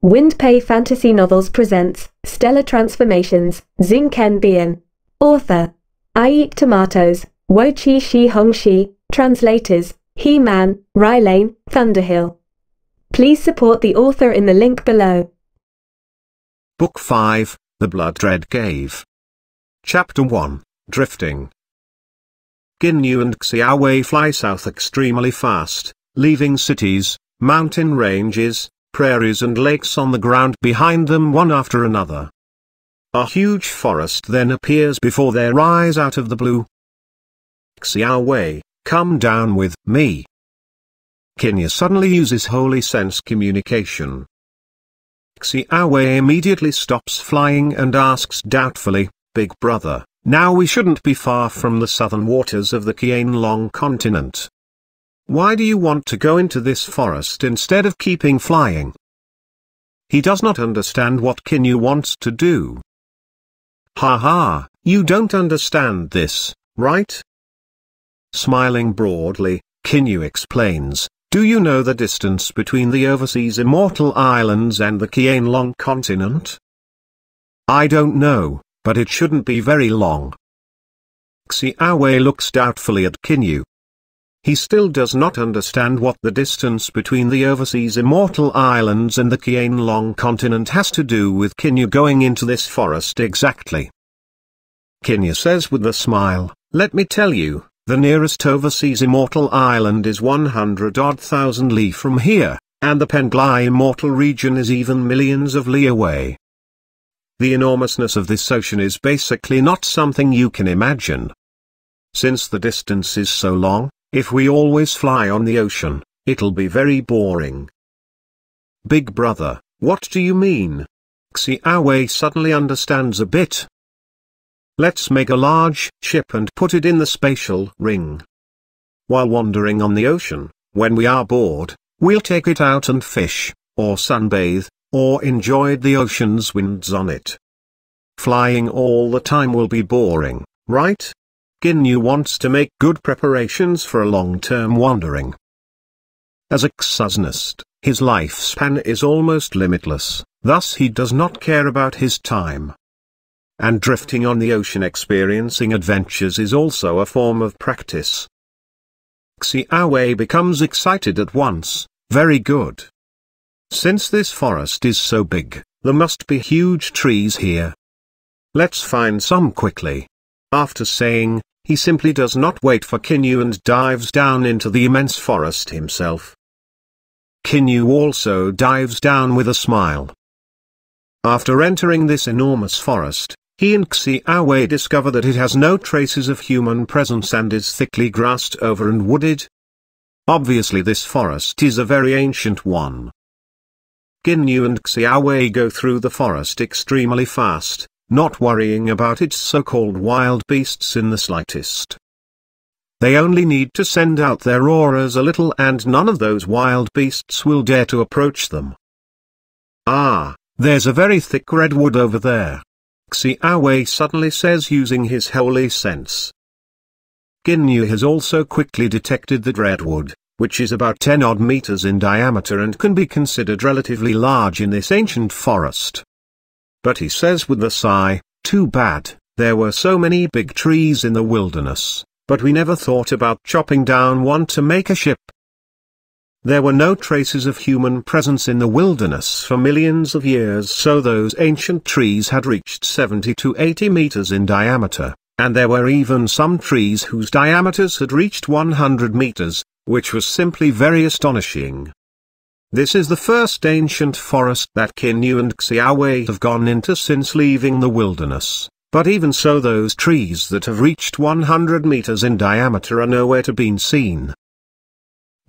Windpei Fantasy Novels presents Stellar Transformations, Ken Bian. Author. I Eat Tomatoes, Wo Chi Xi Hong Shi, Translators, He-Man, Rylane, Thunderhill. Please support the author in the link below. Book 5, The Blood Red Cave. Chapter 1, Drifting. Qin Yu and Xiao Hei fly south extremely fast, leaving cities, mountain ranges, prairies and lakes on the ground behind them one after another. A huge forest then appears before their eyes out of the blue. Xiao Hei, come down with me. Qin Yu suddenly uses holy sense communication. Xiao Hei immediately stops flying and asks doubtfully, Big brother, now we shouldn't be far from the southern waters of the Qianlong continent. Why do you want to go into this forest instead of keeping flying? He does not understand what Qin Yu wants to do. Ha ha, you don't understand this, right? Smiling broadly, Qin Yu explains, do you know the distance between the overseas Immortal Islands and the Qianlong continent? I don't know, but it shouldn't be very long. Xiao Hei looks doubtfully at Qin Yu. He still does not understand what the distance between the overseas Immortal Islands and the Qianlong continent has to do with Qin Yu going into this forest exactly. Qin Yu says with a smile, let me tell you, the nearest overseas Immortal Island is 100 odd thousand li from here, and the Penglai Immortal region is even millions of li away. The enormousness of this ocean is basically not something you can imagine. Since the distance is so long, if we always fly on the ocean, it'll be very boring. Big brother, what do you mean? Xiao Hei suddenly understands a bit. Let's make a large ship and put it in the spatial ring. While wandering on the ocean, when we are bored, we'll take it out and fish, or sunbathe, or enjoy the ocean's winds on it. Flying all the time will be boring, right? Qin Yu wants to make good preparations for a long-term wandering. As a Xiuzhenist, his lifespan is almost limitless, thus he does not care about his time. And drifting on the ocean experiencing adventures is also a form of practice. Xiao Hei becomes excited at once, very good. Since this forest is so big, there must be huge trees here. Let's find some quickly. After saying, he simply does not wait for Qin Yu and dives down into the immense forest himself. Qin Yu also dives down with a smile. After entering this enormous forest, he and Xiao Hei discover that it has no traces of human presence and is thickly grassed over and wooded. Obviously this forest is a very ancient one. Qin Yu and Xiao Hei go through the forest extremely fast, not worrying about its so-called wild beasts in the slightest. They only need to send out their auras a little and none of those wild beasts will dare to approach them. Ah, there's a very thick redwood over there. Xiao Hei suddenly says using his holy sense. Qin Yu has also quickly detected the redwood, which is about 10 odd meters in diameter and can be considered relatively large in this ancient forest. But he says with a sigh, too bad, there were so many big trees in the wilderness, but we never thought about chopping down one to make a ship. There were no traces of human presence in the wilderness for millions of years so those ancient trees had reached 70 to 80 meters in diameter, and there were even some trees whose diameters had reached 100 meters, which was simply very astonishing. This is the first ancient forest that Qin Yu and Xiao Hei have gone into since leaving the wilderness, but even so those trees that have reached 100 meters in diameter are nowhere to be seen.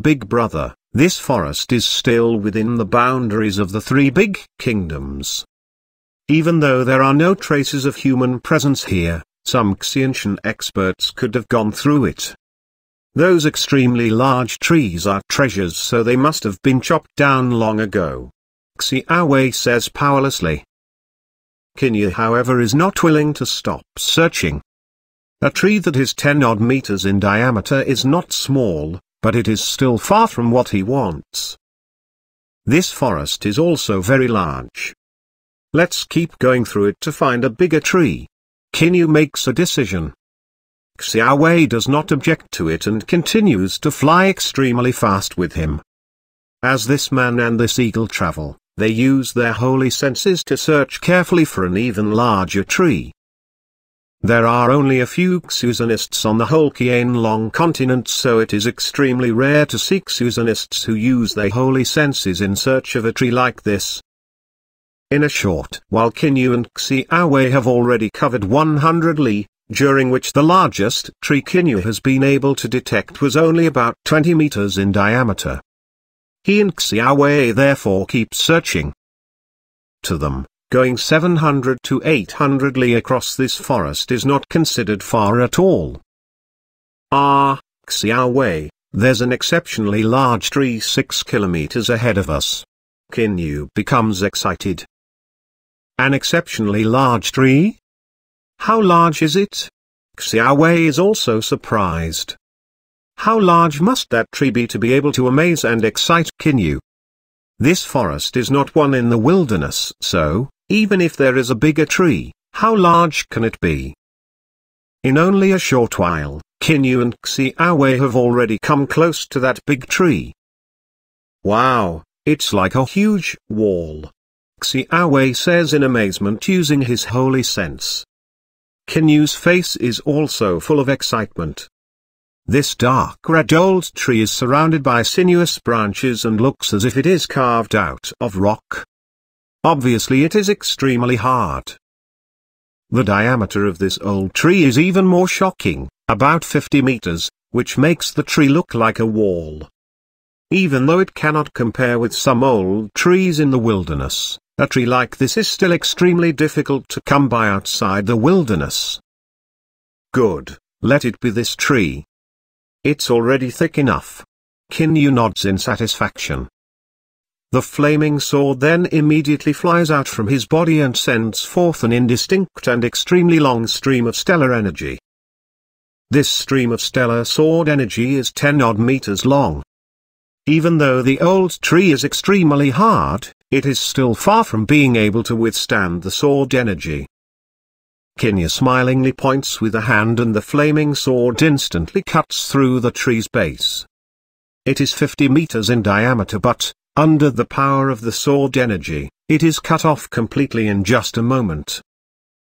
Big brother, this forest is still within the boundaries of the three big kingdoms. Even though there are no traces of human presence here, some Xiantian experts could have gone through it. Those extremely large trees are treasures so they must have been chopped down long ago. Xiao Hei says powerlessly. Qin Yu however is not willing to stop searching. A tree that is 10 odd meters in diameter is not small, but it is still far from what he wants. This forest is also very large. Let's keep going through it to find a bigger tree. Qin Yu makes a decision. Xiao Hei does not object to it and continues to fly extremely fast with him. As this man and this eagle travel, they use their holy senses to search carefully for an even larger tree. There are only a few Xiuzhenists on the whole Qianlong continent so it is extremely rare to see Xiuzhenists who use their holy senses in search of a tree like this. In a short while Qin Yu and Xiao Hei have already covered 100 li, during which the largest tree Qin Yu has been able to detect was only about 20 meters in diameter. He and Xiao Hei therefore keep searching. To them, going 700 to 800 li across this forest is not considered far at all. Ah, Xiao Hei, there's an exceptionally large tree 6 kilometers ahead of us. Qin Yu becomes excited. An exceptionally large tree? How large is it? Xiao Hei is also surprised. How large must that tree be to be able to amaze and excite Qin Yu? This forest is not one in the wilderness, so, even if there is a bigger tree, how large can it be? In only a short while, Qin Yu and Xiao Hei have already come close to that big tree. Wow, it's like a huge wall. Xiao Hei says in amazement using his holy sense. Qin Yu's face is also full of excitement. This dark red old tree is surrounded by sinuous branches and looks as if it is carved out of rock. Obviously it is extremely hard. The diameter of this old tree is even more shocking, about 50 meters, which makes the tree look like a wall. Even though it cannot compare with some old trees in the wilderness, a tree like this is still extremely difficult to come by outside the wilderness. Good, let it be this tree. It's already thick enough. Qin Yu nods in satisfaction. The flaming sword then immediately flies out from his body and sends forth an indistinct and extremely long stream of stellar energy. This stream of stellar sword energy is 10 odd meters long. Even though the old tree is extremely hard, it is still far from being able to withstand the sword energy. Qin Yu smilingly points with a hand and the flaming sword instantly cuts through the tree's base. It is 50 meters in diameter but, under the power of the sword energy, it is cut off completely in just a moment.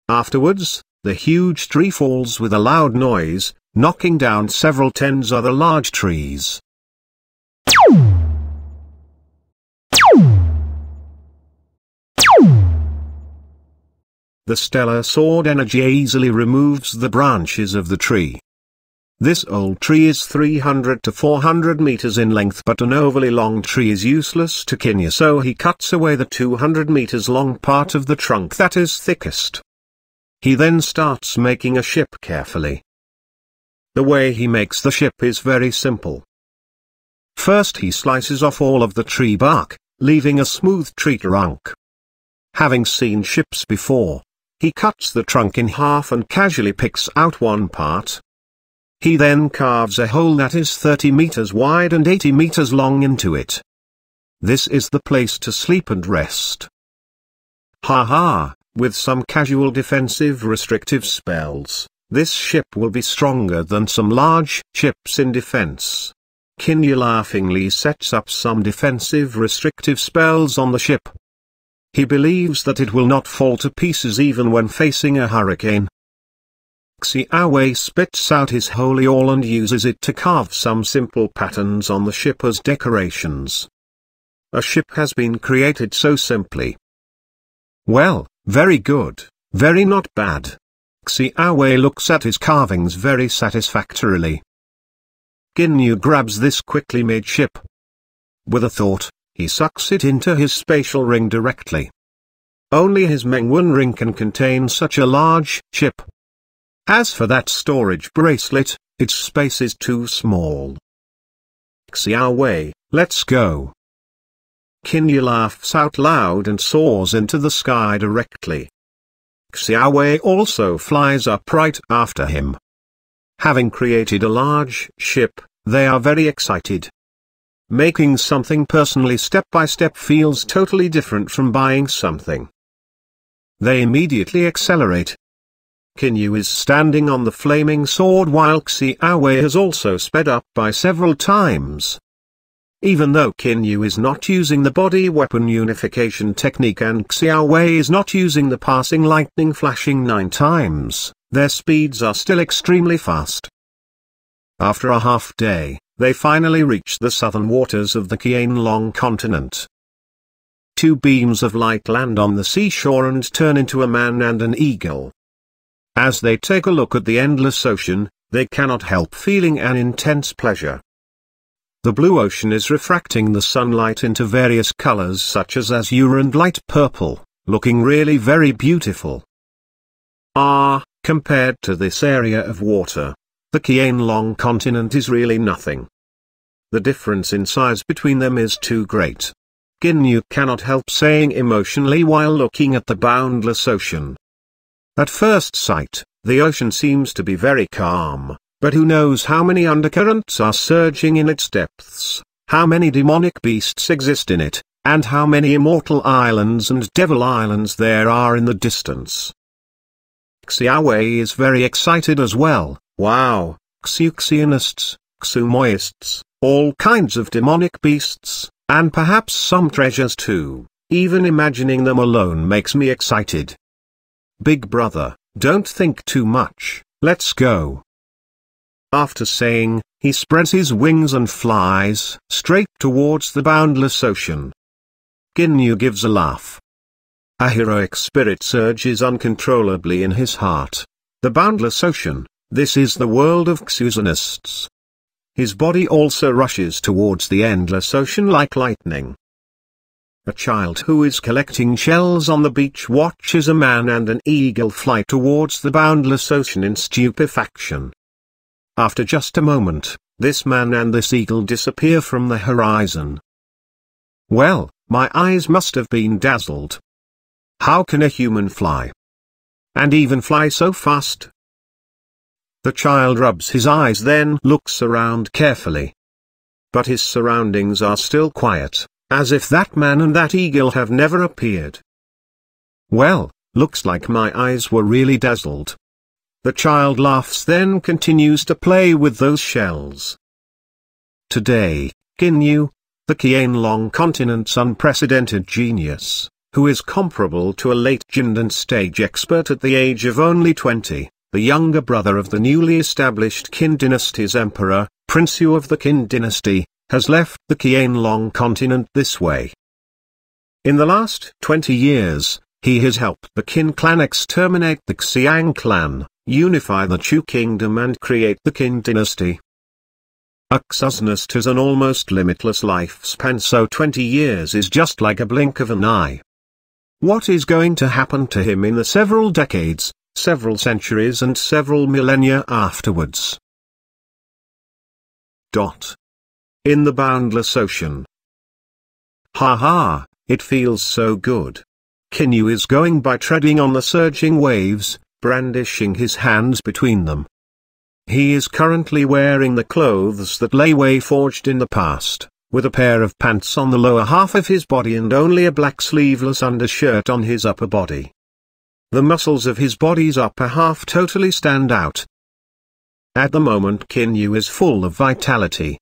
Afterwards, the huge tree falls with a loud noise, knocking down several tens other large trees. The stellar sword energy easily removes the branches of the tree. This old tree is 300 to 400 meters in length but an overly long tree is useless to Qin Yu so he cuts away the 200 meters long part of the trunk that is thickest. He then starts making a ship carefully. The way he makes the ship is very simple. First he slices off all of the tree bark, leaving a smooth tree trunk. Having seen ships before, he cuts the trunk in half and casually picks out one part. He then carves a hole that is 30 meters wide and 80 meters long into it. This is the place to sleep and rest. Ha ha, with some casual defensive restrictive spells, this ship will be stronger than some large ships in defense. Qin Yu laughingly sets up some defensive restrictive spells on the ship, he believes that it will not fall to pieces even when facing a hurricane. Xiao Hei spits out his holy oil and uses it to carve some simple patterns on the ship as decorations. A ship has been created so simply. Well, very good, very not bad. Xiao Hei looks at his carvings very satisfactorily. Qin Yu grabs this quickly made ship. With a thought, he sucks it into his spatial ring directly. Only his Mengwen ring can contain such a large chip. As for that storage bracelet, its space is too small. Xiao let's go. Qin Yu laughs out loud and soars into the sky directly. Xiao also flies upright after him. Having created a large ship, they are very excited. Making something personally step by step feels totally different from buying something. They immediately accelerate. Qin Yu is standing on the flaming sword while Xiao Hei has also sped up by several times. Even though Qin Yu is not using the body weapon unification technique and Xiao Hei is not using the passing lightning flashing nine times, their speeds are still extremely fast. After a half day, they finally reach the southern waters of the Qianlong continent. Two beams of light land on the seashore and turn into a man and an eagle. As they take a look at the endless ocean, they cannot help feeling an intense pleasure. The blue ocean is refracting the sunlight into various colors such as azure and light purple, looking really very beautiful. Ah, compared to this area of water, the Qianlong continent is really nothing. The difference in size between them is too great. Qin Yu cannot help saying emotionally while looking at the boundless ocean. At first sight, the ocean seems to be very calm, but who knows how many undercurrents are surging in its depths, how many demonic beasts exist in it, and how many immortal islands and devil islands there are in the distance. Xiao Hei is very excited as well, wow, Xiuxianists, Xiumoists, all kinds of demonic beasts, and perhaps some treasures too. Even imagining them alone makes me excited. Big brother, don't think too much, let's go. After saying, he spreads his wings and flies straight towards the boundless ocean. Qin Yu gives a laugh. A heroic spirit surges uncontrollably in his heart. The boundless ocean, this is the world of Xiuxianists. His body also rushes towards the endless ocean like lightning. A child who is collecting shells on the beach watches a man and an eagle fly towards the boundless ocean in stupefaction. After just a moment, this man and this eagle disappear from the horizon. Well, my eyes must have been dazzled. How can a human fly? And even fly so fast? The child rubs his eyes then looks around carefully. But his surroundings are still quiet, as if that man and that eagle have never appeared. Well, looks like my eyes were really dazzled. The child laughs then continues to play with those shells. Today, Qin Yu, the Qianlong continent's unprecedented genius, who is comparable to a late Jindan stage expert at the age of only 20, the younger brother of the newly established Qin dynasty's emperor, Prince Yu of the Qin dynasty, has left the Qianlong continent this way. In the last 20 years, he has helped the Qin clan exterminate the Xiang clan, unify the Chu kingdom and create the Qin dynasty. Xiuzhenist has an almost limitless lifespan so 20 years is just like a blink of an eye. What is going to happen to him in the several decades, several centuries and several millennia afterwards. Dot. In the boundless ocean. Ha ha, it feels so good. Qin Yu is going by treading on the surging waves, brandishing his hands between them. He is currently wearing the clothes that Lei Wei forged in the past, with a pair of pants on the lower half of his body and only a black sleeveless undershirt on his upper body. The muscles of his body's upper half totally stand out. At the moment Qin Yu is full of vitality.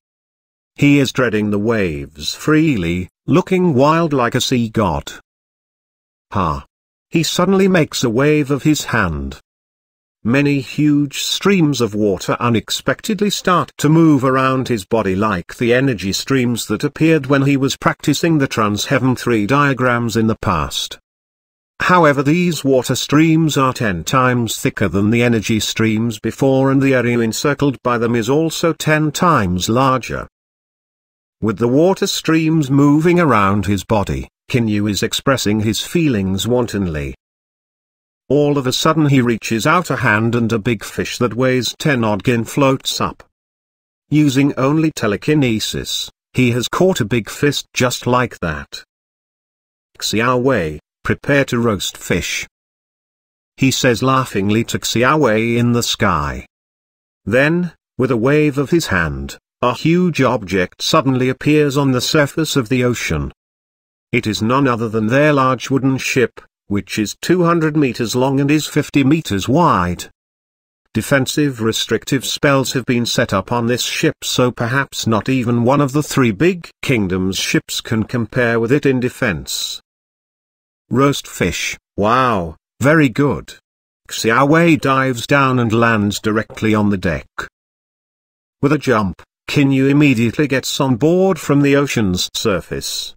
He is treading the waves freely, looking wild like a sea god. Ha! He suddenly makes a wave of his hand. Many huge streams of water unexpectedly start to move around his body like the energy streams that appeared when he was practicing the Trans-Heaven 3 diagrams in the past. However these water streams are 10 times thicker than the energy streams before and the area encircled by them is also 10 times larger. With the water streams moving around his body, Qin Yu is expressing his feelings wantonly. All of a sudden he reaches out a hand and a big fish that weighs 10 odd jin floats up. Using only telekinesis, he has caught a big fish just like that. Xiao Hei, prepare to roast fish. He says laughingly to Xiao Hei in the sky. Then, with a wave of his hand, a huge object suddenly appears on the surface of the ocean. It is none other than their large wooden ship, which is 200 meters long and is 50 meters wide. Defensive restrictive spells have been set up on this ship so perhaps not even one of the three big kingdoms ships can compare with it in defense. Roast fish, wow, very good. Xiao Hei dives down and lands directly on the deck. With a jump, Qin Yu immediately gets on board from the ocean's surface.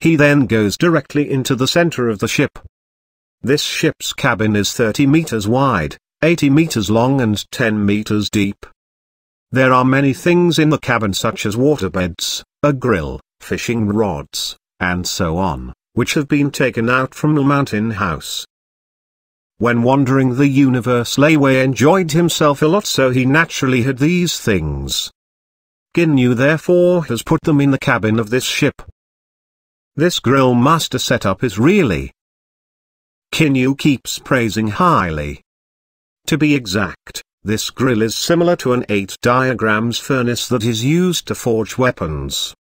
He then goes directly into the center of the ship. This ship's cabin is 30 meters wide, 80 meters long and 10 meters deep. There are many things in the cabin such as waterbeds, a grill, fishing rods, and so on, which have been taken out from the mountain house. When wandering the universe Lei Wei enjoyed himself a lot so he naturally had these things. Qin Yu therefore has put them in the cabin of this ship. This grill master setup is really. Qin Yu keeps praising highly. To be exact, this grill is similar to an 8 diagrams furnace that is used to forge weapons.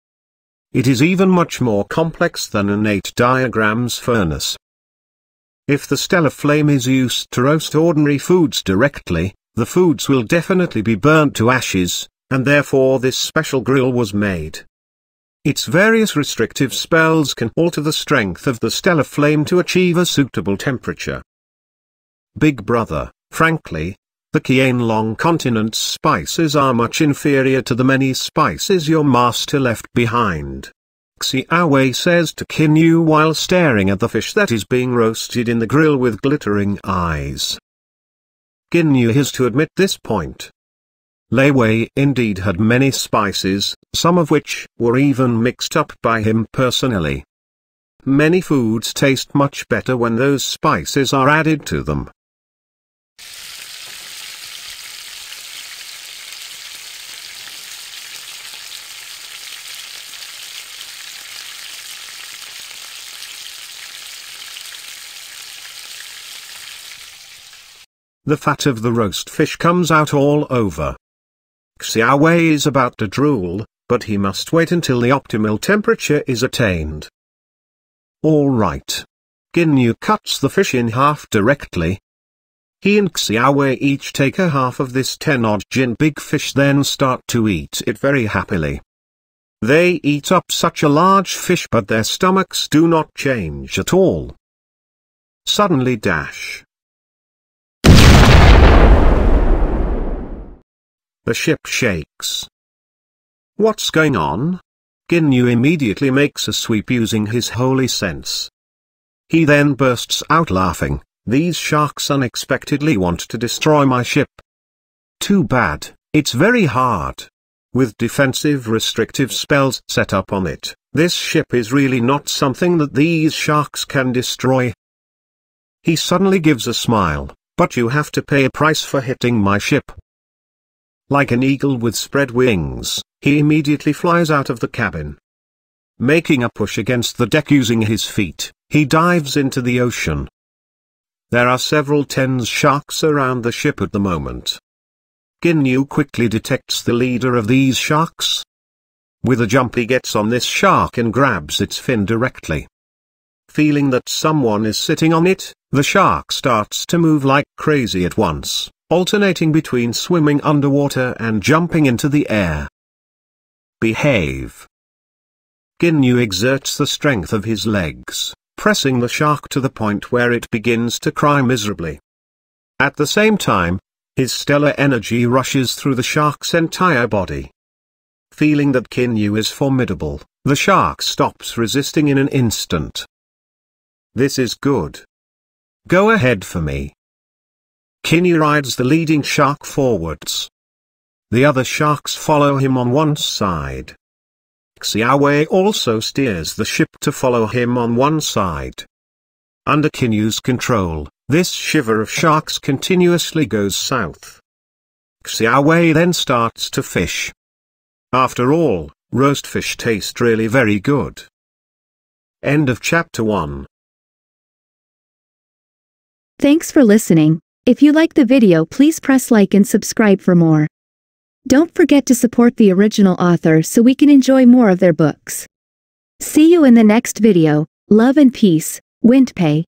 It is even much more complex than an 8 diagrams furnace. If the stellar flame is used to roast ordinary foods directly, the foods will definitely be burnt to ashes, and therefore this special grill was made. Its various restrictive spells can alter the strength of the stellar flame to achieve a suitable temperature. Big Brother, frankly, the Qianlong continent's spices are much inferior to the many spices your master left behind. Xiao Hei says to Qin Yu while staring at the fish that is being roasted in the grill with glittering eyes. Qin Yu has to admit this point. Lei Wei indeed had many spices, some of which were even mixed up by him personally. Many foods taste much better when those spices are added to them. The fat of the roast fish comes out all over. Xiao Hei is about to drool, but he must wait until the optimal temperature is attained. Alright. Qin Yu cuts the fish in half directly. He and Xiao Hei each take a half of this 10-odd jin big fish then start to eat it very happily. They eat up such a large fish but their stomachs do not change at all. Suddenly dash. The ship shakes. What's going on? Qin Yu immediately makes a sweep using his holy sense. He then bursts out laughing, these sharks unexpectedly want to destroy my ship. Too bad, it's very hard. With defensive restrictive spells set up on it, this ship is really not something that these sharks can destroy. He suddenly gives a smile, but you have to pay a price for hitting my ship. Like an eagle with spread wings, he immediately flies out of the cabin. Making a push against the deck using his feet, he dives into the ocean. There are several tens sharks around the ship at the moment. Qin Yu quickly detects the leader of these sharks. With a jump he gets on this shark and grabs its fin directly. Feeling that someone is sitting on it, the shark starts to move like crazy at once alternating between swimming underwater and jumping into the air. Behave. Qin Yu exerts the strength of his legs, pressing the shark to the point where it begins to cry miserably. At the same time, his stellar energy rushes through the shark's entire body. Feeling that Qin Yu is formidable, the shark stops resisting in an instant. This is good. Go ahead for me. Qin Yu rides the leading shark forwards. The other sharks follow him on one side. Xiao Hei also steers the ship to follow him on one side. Under Qin Yu's control, this shiver of sharks continuously goes south. Xiao Hei then starts to fish. After all, roast fish taste really very good. End of chapter 1 Thanks for listening. If you like the video please press like and subscribe for more. Don't forget to support the original author so we can enjoy more of their books. See you in the next video. Love and peace, Windpei.